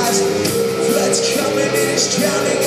eyes. Blood's coming and it's drowning.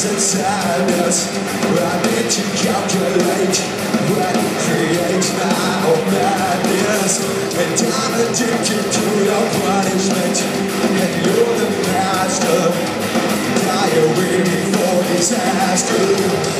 is inside us I need to calculate what creates. My own madness. And I'm addicted to your punishment. And you're the master. Diary for disaster.